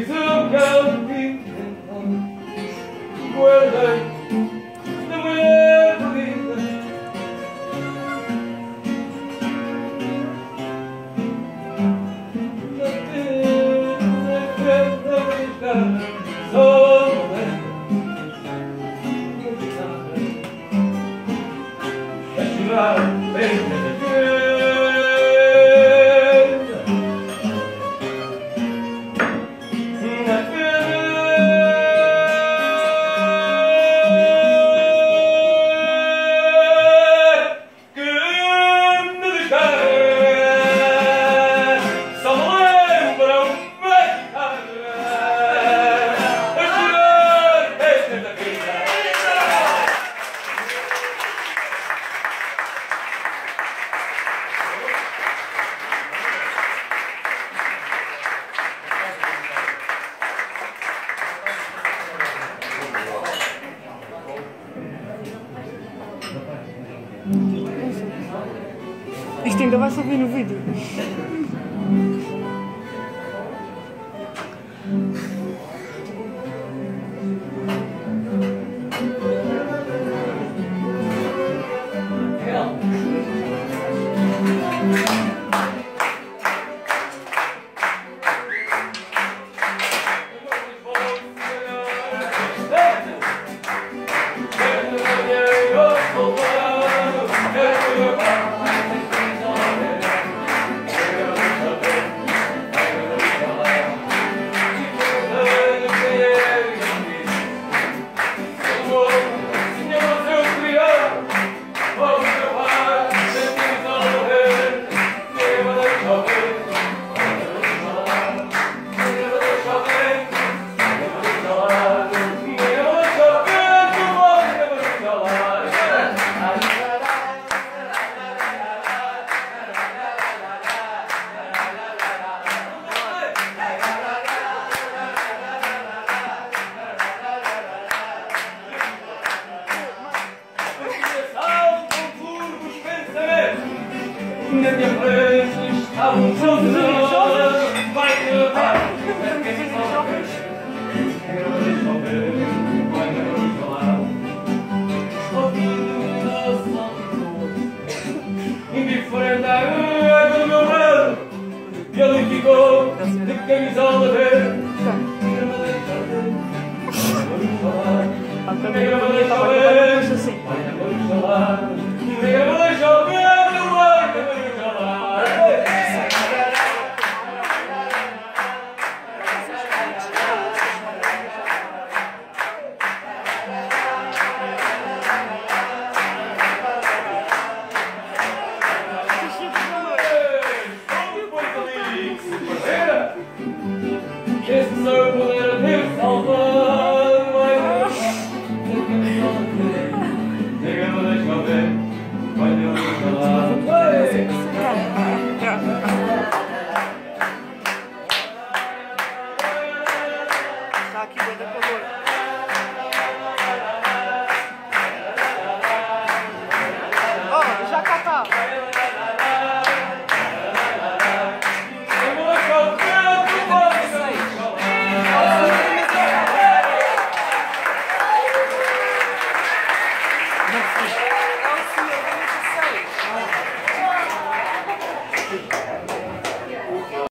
Reserve! Ainda vai subir no vídeo. Sobe Quero resolver Quando falar Ouvindo nossa Indiferente à rua do meu ramo Ele ficou de camisola verde A câmera bonita, vai levar assim. Vai agora falar